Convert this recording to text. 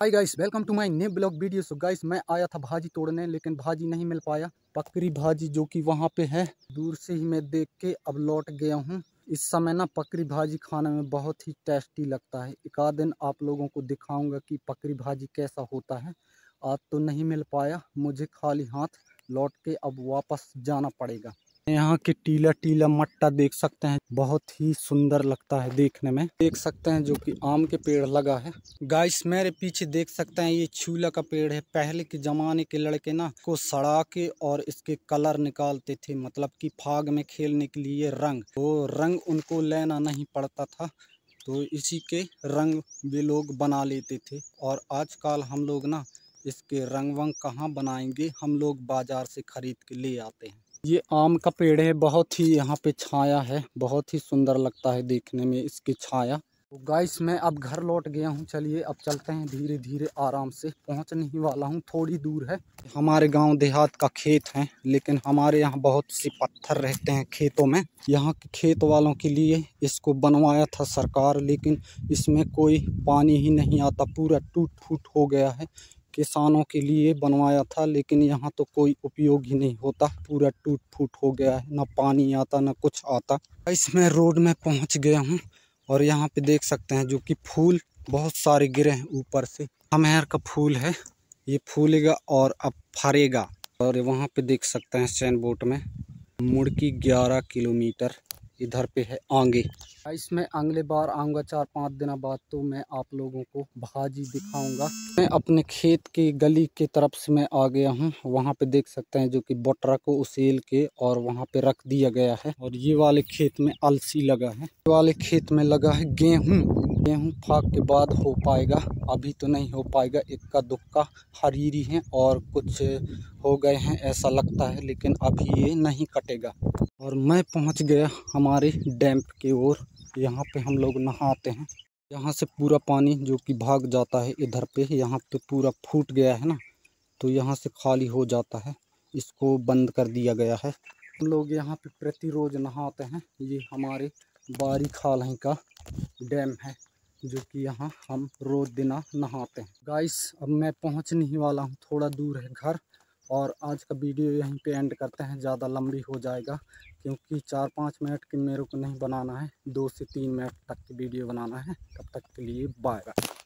Hi guys welcome to my new blog video so guys मैं आया था भाजी तोड़ने, लेकिन भाजी नहीं मिल पाया। पकरी भाजी जो कि वहाँ पे है। दूर से ही मैं देख के अब लौट गया हूँ। इस समय ना पकरी भाजी खाने में बहुत ही टेस्टी लगता है। एक आध दिन आप लोगों को दिखाऊँगा कि पकरी भाजी कैसा होता है। आज तो नहीं मिल पाया। मुझे खाली हाथ लौट के अब वापस जाना पड़ेगा। यहाँ के टीला टीला मट्टा देख सकते हैं। बहुत ही सुंदर लगता है देखने में। देख सकते हैं जो कि आम के पेड़ लगा है। गाइस मेरे पीछे देख सकते हैं ये छूला का पेड़ है। पहले के जमाने के लड़के ना को सड़ा के और इसके कलर निकालते थे मतलब कि फाग में खेलने के लिए रंग। तो रंग उनको लेना नहीं पड़ता था तो इसी के रंग वे लोग बना लेते थे। और आजकल हम लोग ना इसके रंग वंग कहाँ बनाएँगे? हम लोग बाज़ार से खरीद के ले आते हैं। ये आम का पेड़ है, बहुत ही यहाँ पे छाया है, बहुत ही सुंदर लगता है देखने में इसकी छाया। तो गाइस मैं अब घर लौट गया हूँ, चलिए अब चलते हैं धीरे धीरे आराम से, पहुँचने ही वाला हूँ, थोड़ी दूर है। हमारे गाँव देहात का खेत है, लेकिन हमारे यहाँ बहुत सी पत्थर रहते हैं खेतों में। यहाँ के खेत वालों के लिए इसको बनवाया था सरकार, लेकिन इसमें कोई पानी ही नहीं आता, पूरा टूट फूट हो गया है। किसानों के लिए बनवाया था, लेकिन यहाँ तो कोई उपयोग ही नहीं होता। पूरा टूट फूट हो गया है। ना पानी आता, ना कुछ आता। इसमें रोड में पहुँच गया हूँ और यहाँ पे देख सकते हैं जो कि फूल, बहुत सारे गिरे हैं ऊपर से। हमेर का फूल है। ये फूलेगा और अब फरेगा। और वहाँ पे देख सकते हैं चैन बोट में। मुड़की ग्यारह किलोमीटर इधर पे है आंगे। इसमें अगले बार आऊँगा चार पाँच दिन बाद तो मैं आप लोगों को भाजी दिखाऊँगा। मैं अपने खेत की गली की तरफ़ से मैं आ गया हूँ। वहाँ पे देख सकते हैं जो कि बोटरा को उसेल के और वहाँ पे रख दिया गया है। और ये वाले खेत में अलसी लगा है। ये वाले खेत में लगा है गेहूँ। गेहूँ फाक के बाद हो पाएगा। अभी तो नहीं हो पाएगा। इक्का दुक्का हरीरी है और कुछ हो गए हैं ऐसा लगता है, लेकिन अभी ये नहीं कटेगा। और मैं पहुँच गया हमारे डैम्प की ओर। यहाँ पे हम लोग नहाते हैं। यहाँ से पूरा पानी जो कि भाग जाता है इधर पे, यहाँ पे पूरा फूट गया है ना तो यहाँ से खाली हो जाता है। इसको बंद कर दिया गया है। हम लोग यहाँ पे प्रतिरोज नहाते हैं। ये हमारे बारी खाल का डैम है, जो कि यहाँ हम रोज दिना नहाते हैं। गाइस, अब मैं पहुँचने ही वाला हूँ। थोड़ा दूर है घर। और आज का वीडियो यहीं पे एंड करते हैं। ज़्यादा लंबी हो जाएगा, क्योंकि चार पाँच मिनट की मेरे को नहीं बनाना है, दो से तीन मिनट तक की वीडियो बनाना है। तब तक के लिए बाय बाय